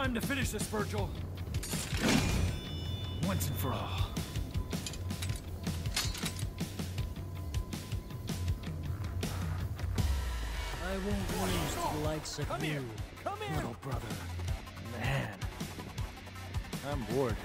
Time to finish this, Vergil. Once and for all. I won't lose to the likes of Come you, here. Come here. little brother. Man. I'm bored.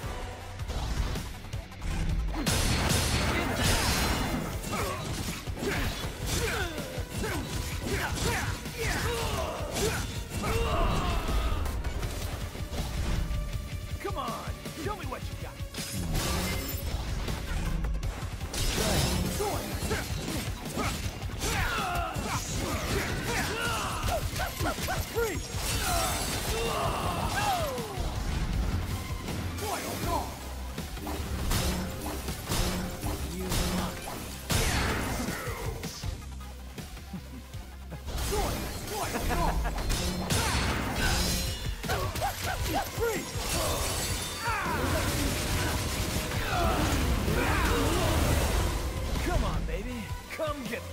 Come on, baby. Come get me.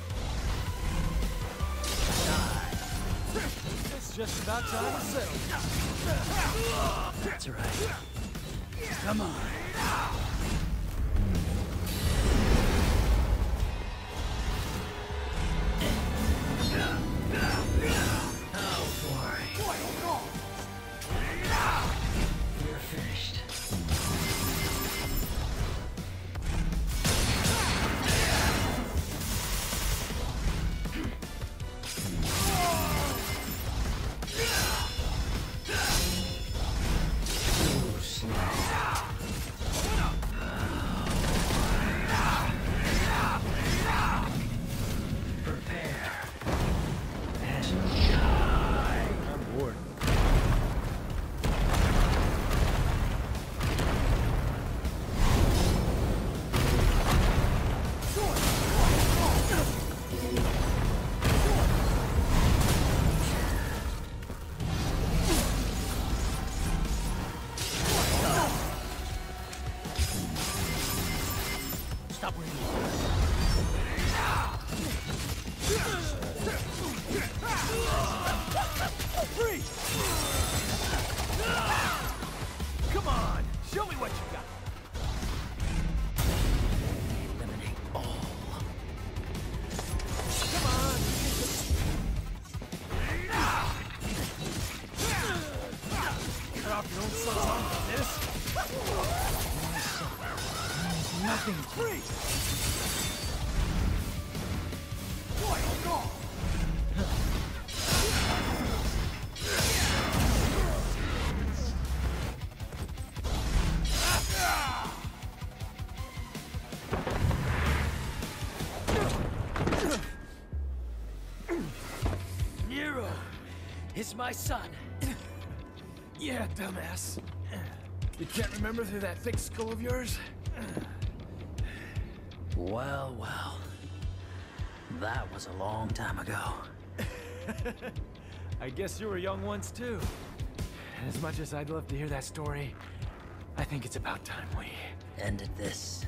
It's just about time to settle. That's right. Come on. Stop are. Come on, show me what you got. Eliminate all. Come on. Cut off your own this. Nothing. Free. Nero is my son. Yeah, dumbass. You can't remember through that thick skull of yours? Well, well. That was a long time ago. I guess you were young once too. As much as I'd love to hear that story, I think it's about time we... Ended this.